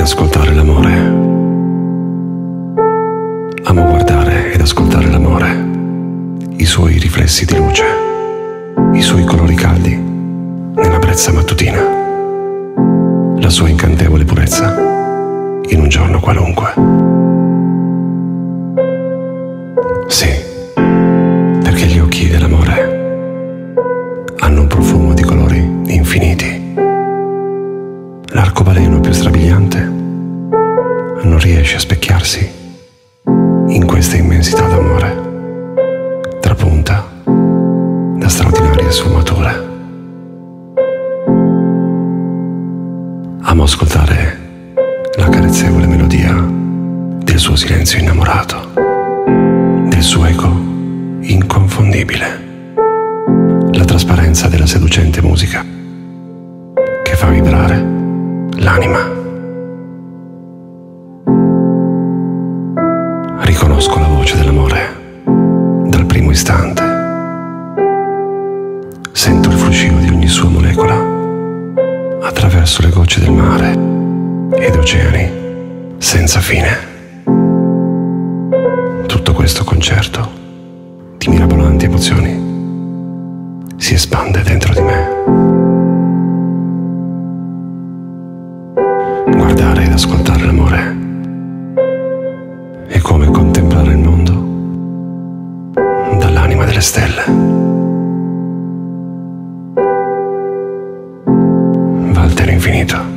ed ascoltare l'amore. Amo guardare ed ascoltare l'amore, i suoi riflessi di luce, i suoi colori caldi nella brezza mattutina, la sua incantevole purezza in un giorno qualunque. Sì, perché gli occhi dell'amore hanno un profumo di colori infiniti. L'arcobaleno più strano non riesce a specchiarsi in questa immensità d'amore, trapunta da straordinarie sfumature. Amo ascoltare la carezzevole melodia del suo silenzio innamorato, del suo eco inconfondibile, la trasparenza della seducente musica che fa vibrare l'anima. Riconosco la voce dell'amore dal primo istante. Sento il fruscio di ogni sua molecola attraverso le gocce del mare ed oceani senza fine. Tutto questo concerto di mirabolanti emozioni si espande dentro di me. Guardare ed ascoltare l'amore le stelle. Va all'infinito.